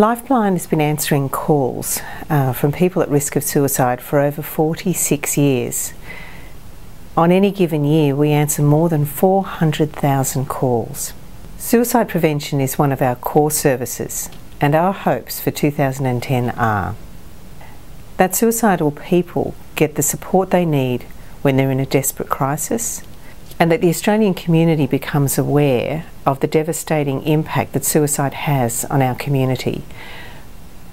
Lifeline has been answering calls uh, from people at risk of suicide for over 46 years. On any given year, we answer more than 400,000 calls. Suicide prevention is one of our core services, and our hopes for 2010 are that suicidal people get the support they need when they're in a desperate crisis, and that the Australian community becomes aware of the devastating impact that suicide has on our community.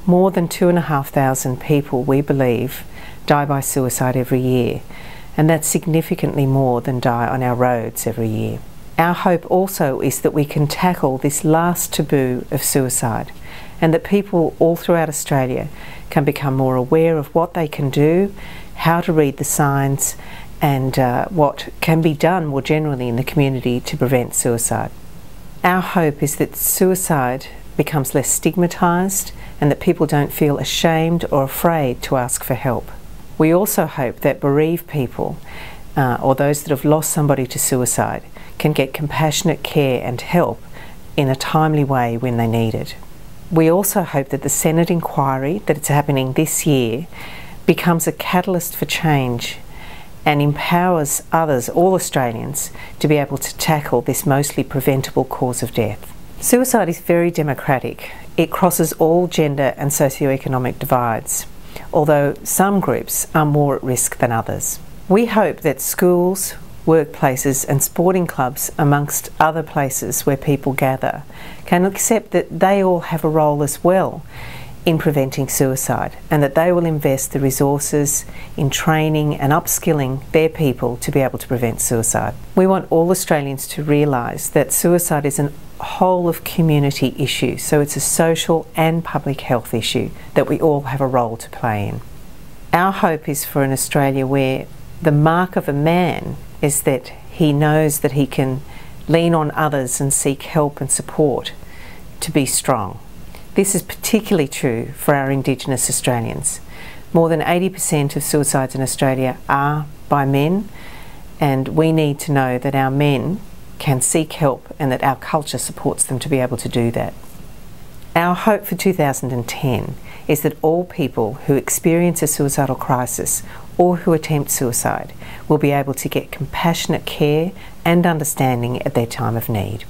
More than 2,500 people, we believe, die by suicide every year, and that's significantly more than die on our roads every year. Our hope also is that we can tackle this last taboo of suicide and that people all throughout Australia can become more aware of what they can do, how to read the signs, and uh, what can be done more generally in the community to prevent suicide. Our hope is that suicide becomes less stigmatised and that people don't feel ashamed or afraid to ask for help. We also hope that bereaved people uh, or those that have lost somebody to suicide can get compassionate care and help in a timely way when they need it. We also hope that the Senate inquiry that is happening this year becomes a catalyst for change and empowers others, all Australians, to be able to tackle this mostly preventable cause of death. Suicide is very democratic. It crosses all gender and socioeconomic divides, although some groups are more at risk than others. We hope that schools, workplaces, and sporting clubs, amongst other places where people gather, can accept that they all have a role as well in preventing suicide and that they will invest the resources in training and upskilling their people to be able to prevent suicide. We want all Australians to realise that suicide is a whole of community issue, so it's a social and public health issue that we all have a role to play in. Our hope is for an Australia where the mark of a man is that he knows that he can lean on others and seek help and support to be strong. This is particularly true for our Indigenous Australians. More than 80% of suicides in Australia are by men, and we need to know that our men can seek help and that our culture supports them to be able to do that. Our hope for 2010 is that all people who experience a suicidal crisis or who attempt suicide will be able to get compassionate care and understanding at their time of need.